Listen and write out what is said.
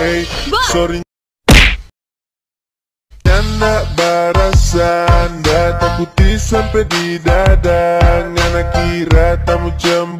Eh, sorry. Anak barasan datang putih sampai di dada Ngana kira tamu cembu